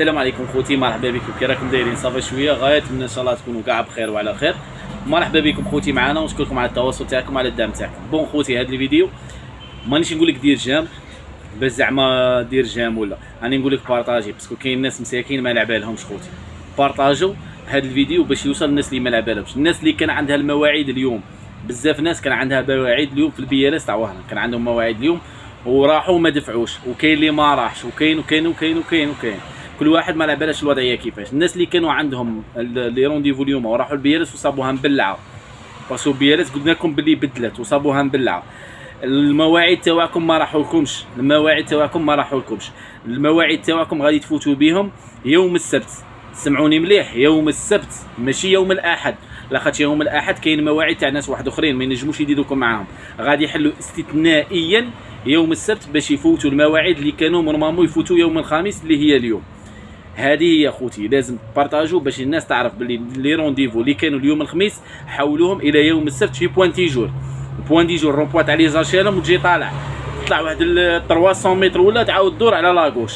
السلام عليكم خوتي مرحبا بكم. كي راكم دايرين صافي شوية غاية من إن شاء الله تكونوا كاع بخير وعلى خير. مرحبا بكم خوتي معنا ونشكركم على التواصل تاعكم على الدعم تاعكم. bon خوتي هذا الفيديو مانيش نقول لك دير j'aime بس زعما دير j'aime ولا. راني نقول لك partager parce que كاين ناس مساكين ما على بالهمش خوتي. بارطاجوا هذا الفيديو باش يوصل للناس اللي ما على بالهمش الناس اللي كان عندها المواعيد اليوم. بزاف ناس كان عندها مواعيد اليوم في ال BLS تاع وهران كان عندهم مواعيد اليوم وراحوا وما دفعوش. وكاين اللي ما راحش. وكاين وكاين وكاين وكاين وكاين. كل واحد ما على بالهش الوضعية كيفاش. الناس اللي كانوا عندهم les rendez-vous اليوم وراحوا ال BLS وصابوها مبلعه parce que BLS قلنا لكم باللي بدلت وصابوها مبلعه المواعيد تاعكم ما راحولكمش. المواعيد تاعكم ما راحولكمش. المواعيد تاعكم غادي تفوتوا بهم يوم السبت. سمعوني مليح؟ يوم السبت ماشي يوم الأحد. لاخاطش يوم الأحد كاين مواعيد تاع ناس واحد أخرين ما ينجموش يديروكم معاهم. غادي يحلوا استثنائيا يوم السبت باش يفوتوا المواعيد اللي كانوا normalement يفوتوا يوم الخميس اللي هي اليوم. هذه هي خوتي. لازم partagez باش الناس تعرف باللي les rendez-vous اللي كانوا اليوم الخميس حولوهم إلى يوم السبت في Point du Jour Point du Jour rond-point تاع les HLM وتجي طالع. تطلع واحد 300 متر ولا تعاود دور على la gauche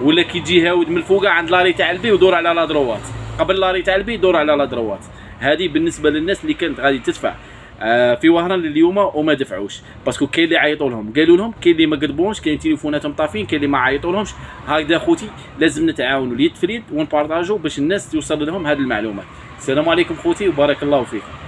ولا كي تجي هاود من الفوق عند l'arrêt تاع البي ودور على la droite. قبل l'arrêt تاع البي دور على la droite. هذه بالنسبة للناس اللي كانت غادي تدفع. آه، في وهران اليوم وما دفعوش. باسكو كاين اللي عيطوا لهم. قالوا لهم كاين اللي ما قدبوهمش كاين تليفوناتهم طافين كاين اللي ما عيطوا لهمش هكذا خوتي لازم نتعاونوا اليد فريد ونبارطاجوا باش الناس توصل لهم هذه المعلومات السلام عليكم خوتي وبارك الله فيكم.